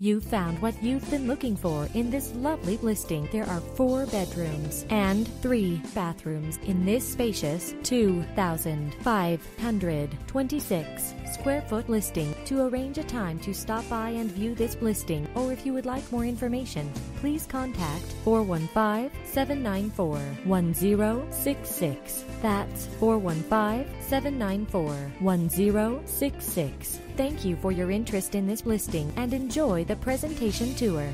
You found what you've been looking for in this lovely listing. There are four bedrooms and three bathrooms in this spacious 2,526 square foot listing. To arrange a time to stop by and view this listing, or if you would like more information, please contact 415 794 1066. That's 415 794 1066. Thank you for your interest in this listing and enjoy the presentation tour.